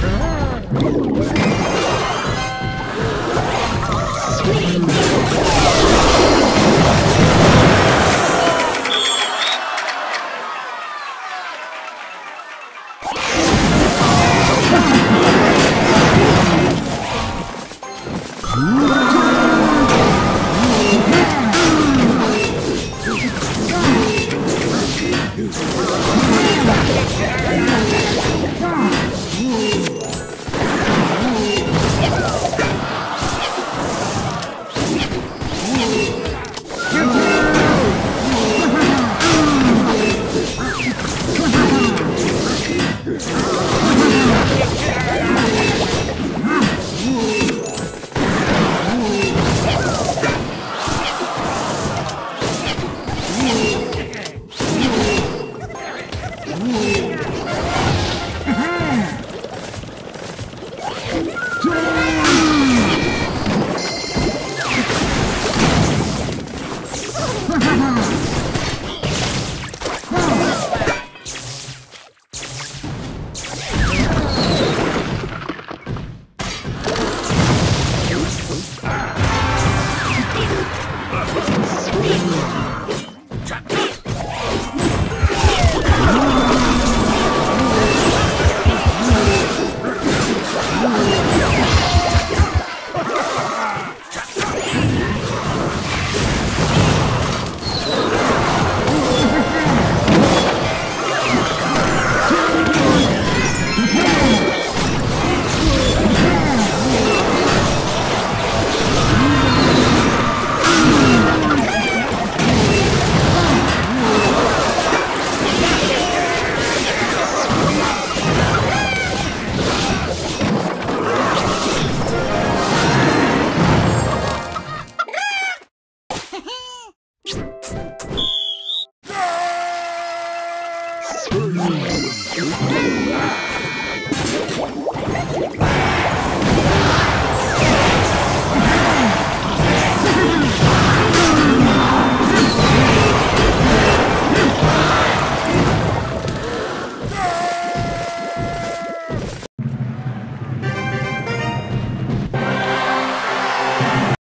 Ah! Yeah!